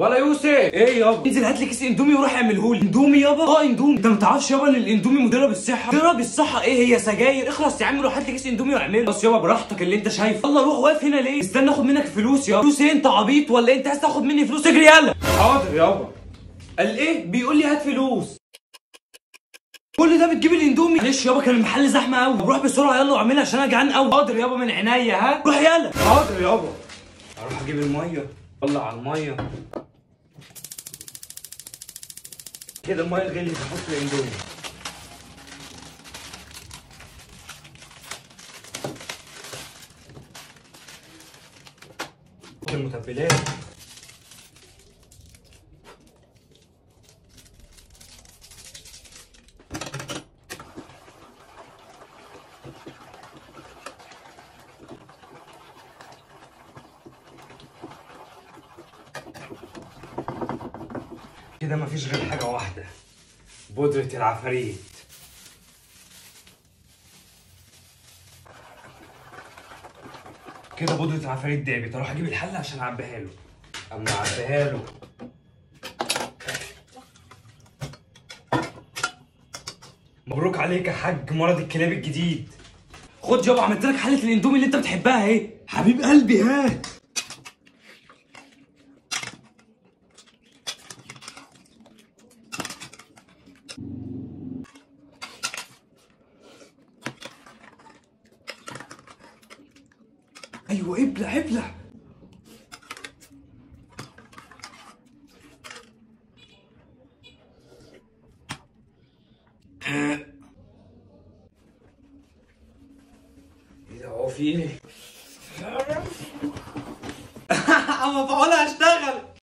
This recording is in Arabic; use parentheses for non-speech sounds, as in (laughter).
ولا يوسف. إيه يابا؟ انزل هات لي كيس اندومي وروح اعمله لي. اندومي يابا؟ آه اندومي. انت ما تعرفش يابا إن الاندومي مضره بالصحه مضره بالصحه إيه هي؟ سجاير. اخلص يا عم روح هات لي كيس اندومي واعمله. بس يابا براحتك اللي انت شايفه. يلا روح واقف هنا ليه؟ استنى اخد منك فلوس يابا. فلوس إيه؟ انت عبيط ولا انت عايز تاخد مني فلوس؟ اجري يلا. حاضر يابا. قال إيه؟ بيقول لي هات فلوس. كل ده بتجيب الاندومي؟ معلش يابا كان المحل زحمة قوي روح بسرعة يلا واعملها عشان أنا جعان قوي حاضر يابا من عينيا ها؟ روح يلا. حاضر يابا. أروح أجيب المية. طلع على المية. كده الميه غليت أحط الاندومي المتبلات كده مفيش غير حاجة واحدة. بودرة العفاريت. كده بودرة العفاريت دابت. أروح أجيب الحلة عشان أعبيها له. أما أعبيها له. مبروك عليك يا حاج مرض الكلاب الجديد. خد يابا عملت لك حلة الإندومي اللي أنت بتحبها أهي. حبيب قلبي هات أيوه ابلع ابلع ده هو في إيه؟ (laughs) اما